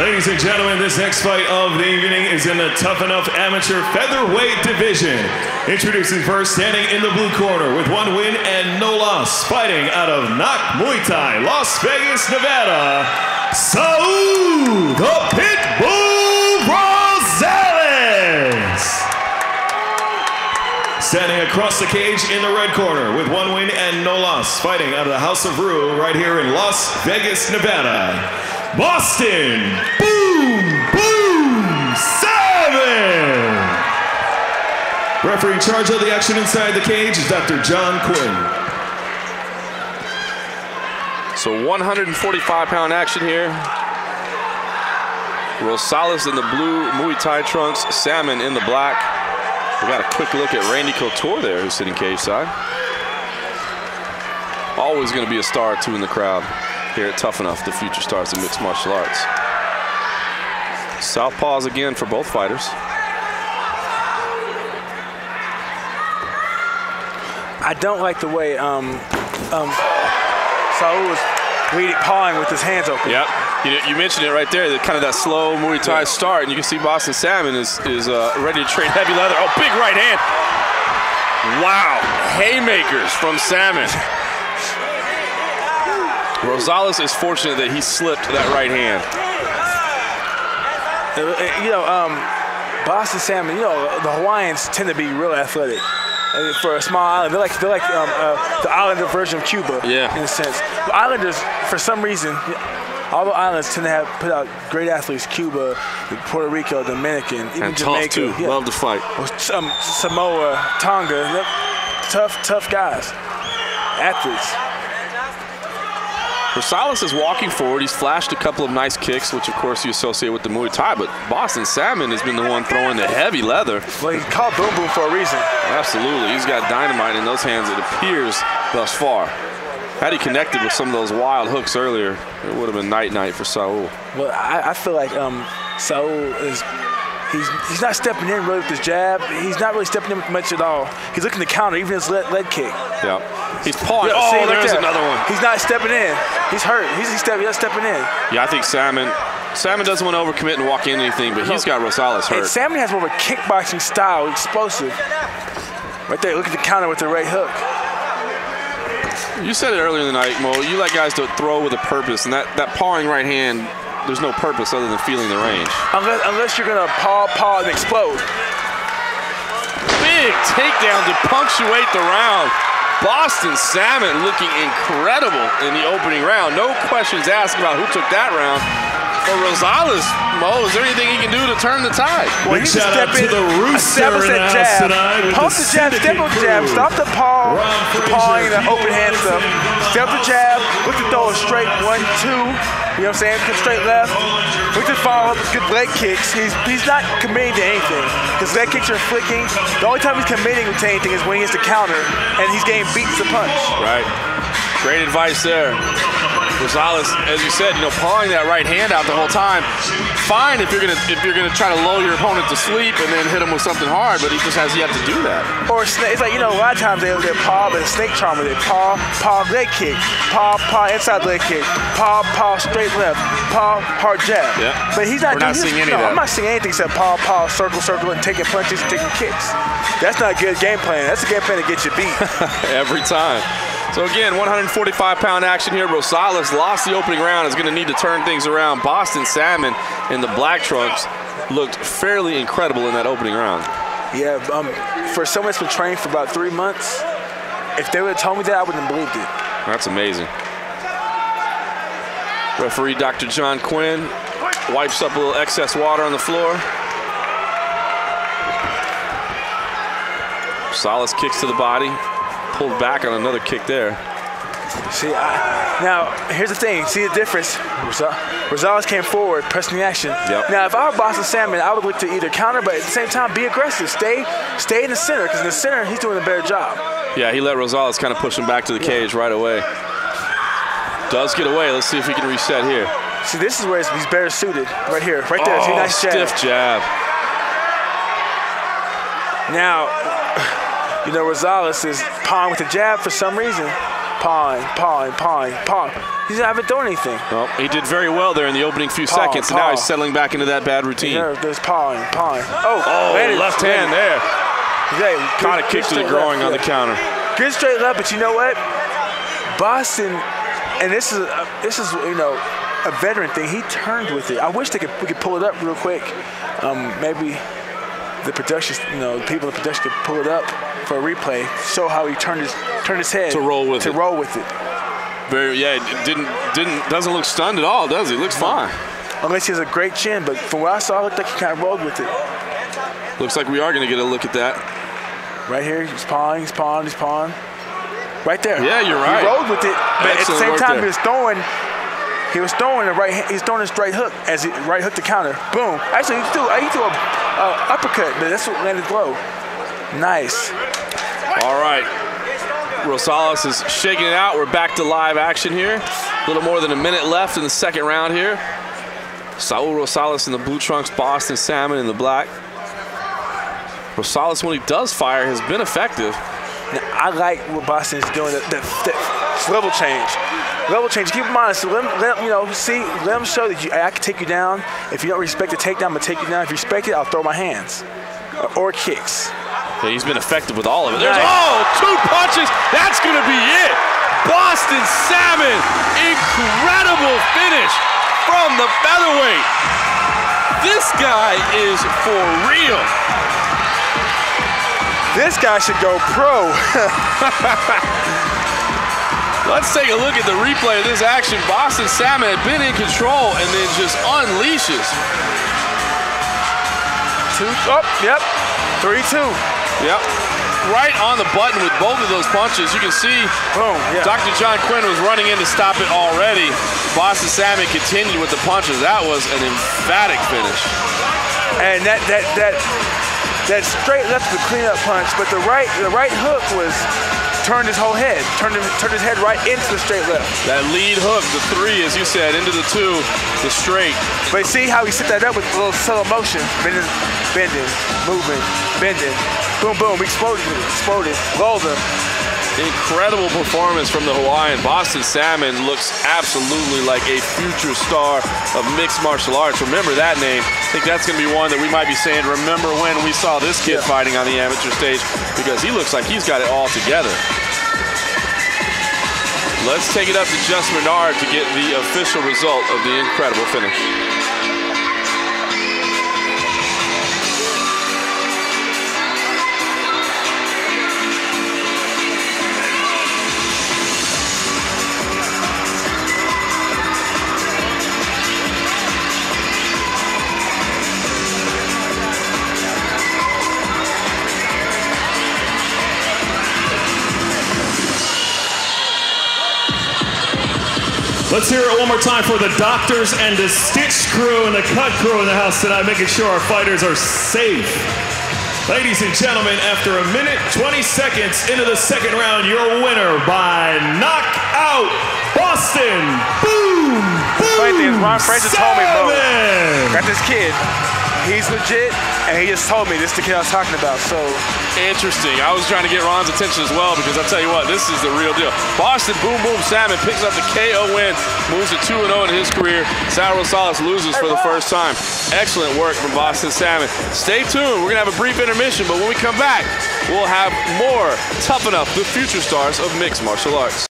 Ladies and gentlemen, this next fight of the evening is in the Tuff-N-Uff Amateur Featherweight Division. Introducing first, standing in the blue corner with one win and no loss, fighting out of Knock Muay Thai, Las Vegas, Nevada, Saul the Pitbull Rosales. Standing across the cage in the red corner with one win and no loss, fighting out of the House of Rue right here in Las Vegas, Nevada. Boston Boom Boom Seven. Referee in charge of the action inside the cage is Dr. John Quinn. So 145 pound action here. Rosales in the blue Muay Thai trunks, Salmon in the black. We got a quick look at Randy Couture there who's sitting cage side. Always going to be a star two in the crowd here at Tuff-N-Uff, the future stars of mixed martial arts. Southpaws again for both fighters. I don't like the way um, um, Saul was leading, pawing with his hands open. Yep. You, you mentioned it right there, the, kind of that slow Muay Thai start, and you can see Boston Salmon is, is uh, ready to trade heavy leather. Oh, big right hand. Wow. Haymakers from Salmon. Rosales is fortunate that he slipped that right hand. Uh, uh, You know, um, Boston Salmon, you know, the Hawaiians tend to be real athletic. For a small island, they're like they're like um, uh, the islander version of Cuba, Yeah. in a sense. The islanders, for some reason, all the islands tend to have put out great athletes. Cuba, Puerto Rico, Dominican, even And tough, Jamaica, too. yeah. Love to fight. um, Samoa, Tonga, tough, tough guys, athletes. Rosales is walking forward. He's flashed a couple of nice kicks, which of course you associate with the Muay Thai, but Boston Salmon has been the one throwing the heavy leather. Well, he's called Boom Boom for a reason. Absolutely. He's got dynamite in those hands, it appears, thus far. Had he connected with some of those wild hooks earlier, it would have been night-night for Saul. Well, I, I feel like um, Saul is he's he's not stepping in really with his jab. He's not really stepping in with much at all. He's looking to counter, even his leg, leg kick. Yeah. He's pawing. Yeah, oh, see, there's there. another one. He's not stepping in. He's hurt. He's, he's, step, he's not stepping in. Yeah, I think Salmon Salmon doesn't want to overcommit and walk into anything, but he's got Rosales And hurt. Salmon has more of a kickboxing style, explosive. Right there, look at the counter with the right hook. You said it earlier in the night, Mo. You like guys to throw with a purpose, and that, that pawing right hand, there's no purpose other than feeling the range. Unless, unless you're gonna paw, paw, and explode. Big takedown to punctuate the round. Boston Salmon looking incredible in the opening round. No questions asked about who took that round. For Rosales, Mo, is there anything he can do to turn the tide? Well, Big he shout out to step in, the Rooster establish in the that house jab, tonight with pump the the jab, step on the jab, stop the paw, Ron the pawing, the open hand stuff. Step the jab, look to throw a straight one, two. You know what I'm saying? Good straight left. Look to follow up with good leg kicks. He's he's not committing to anything. His leg kicks are flicking. The only time he's committing to anything is when he has to counter and he's getting beat to punch. Right. Great advice there. Rosales, as you said, you know, pawing that right hand out the whole time. Fine if you're gonna if you're gonna try to lull your opponent to sleep and then hit him with something hard, but he just has yet to do that. Or snake. It's like, you know, a lot of times they they paw, but a snake charmer, they paw, paw, leg kick, paw, paw, inside leg kick, paw, paw, straight left, paw, hard jab. Yeah. But he's not We're not doing seeing he's- any no. I'm not seeing anything except paw, paw, circle, circle, and taking punches and taking kicks. That's not a good game plan. That's a game plan to get you beat. every time. So again, 145 pound action here. Rosales lost the opening round, is going to need to turn things around. Boston Salmon in the black trunks looked fairly incredible in that opening round. yeah, um, for someone that's been training for about three months, if they would have told me that, I wouldn't have believed it. That's amazing. Referee Dr. John Quinn wipes up a little excess water on the floor. Salas kicks to the body, pulled back on another kick there. See, I, now here's the thing. See the difference. Rosa- Rosales came forward, pressing the action. Yep. Now, if I were Boston Salmon, I would look to either counter, but at the same time, be aggressive. Stay, stay in the center, because in the center, he's doing a better job. Yeah, he let Rosales kind of push him back to the cage right away. Does get away. Let's see if he can reset here. See, this is where he's better suited. Right here, right there. See, Oh, nice jab. stiff jab. Now, you know, Rosales is pawing with the jab for some reason. pawing, pawing, pawing, pawing. He haven't done anything. Well, he did very well there in the opening few Paw, seconds, and now he's settling back into that bad routine. There, there's pawing, pawing. Oh, Oh, landed- left hand there. Yeah, Caught a kick to the groin left, on the counter. Good straight left, but you know what? Boston, and this is a, this is you know a veteran thing. He turned with it. I wish they could we could pull it up real quick. Um, maybe the production, you know, the people in the production could pull it up for a replay. Show how he turned his turned his head To roll with it to it. roll with it. Very, yeah, it didn't didn't doesn't look stunned at all, does he? Looks fine. Unless he has a great chin, but from what I saw, it looked like he kind of rolled with it. Looks like we are going to get a look at that. Right here, he's pawing, he's pawing, he's pawing. Right there. Yeah, you're right. He rolled with it, but at the same time, there. he was throwing. He was throwing the right. He's throwing his right hook as he right hook the counter. Boom. Actually, he threw. He threw a uh, uppercut, but that's what landed low. Nice. All right. Rosales is shaking it out. We're back to live action here. A little more than a minute left in the second round here. Saul Rosales in the blue trunks, Boston Salmon in the black. Rosales, when he does fire, has been effective. Now, I like what Boston's doing. The, the, the level change. Level change. Keep in mind, so let, 'em- let 'em, you know, see, let them show that you, I can take you down. If you don't respect the takedown, I'm gonna take you down. If you respect it, I'll throw my hands or kicks. Yeah, he's been effective with all of it. There's Nice. oh, two punches. That's gonna be it. Boston Salmon, incredible finish from the featherweight. This guy is for real. This guy should go pro. Let's take a look at the replay of this action. Boston Salmon had been in control and then just unleashes. Two. Oh, yep. Three, two. Yep. Right on the button with both of those punches. You can see Boom. Yeah. Dr. John Quinn was running in to stop it already. Boston Salmon continued with the punches. That was an emphatic finish. And that that that that straight left the cleanup punch, but the right the right hook was turned his whole head, turned him, turned his head right into the straight left. That lead hook, the three, as you said, into the two, the straight. But see how he set that up with a little subtle motion, bending, bending, moving, bending, boom, boom, exploded, it, exploded, rolled him. Incredible performance from the Hawaiian. Boston Salmon looks absolutely like a future star of mixed martial arts. Remember that name. I think that's going to be one that we might be saying, remember when we saw this kid Yeah. fighting on the amateur stage, because he looks like he's got it all together. Let's take it up to Just Menard to get the official result of the incredible finish. Hear it one more time for the doctors and the stitch crew and the cut crew in the house tonight, making sure our fighters are safe. Ladies and gentlemen, after a minute 20 seconds into the second round, your winner by knockout, Boston. Boom! Boom! Thing is, Ron Fraser told me, Mo. Salmon! Got this kid, he's legit, and he just told me this is the kid I was talking about. So Interesting. I was trying to get Ron's attention as well because I'll tell you what, this is the real deal. Boston Boom Boom Salmon picks up the KO win, moves to 2 0 in his career. Sal Rosales loses for the first time. Excellent work from Boston Salmon. Stay tuned. We're to have a brief intermission, but when we come back, we'll have more Tuff-N-Uff, the future stars of mixed martial arts.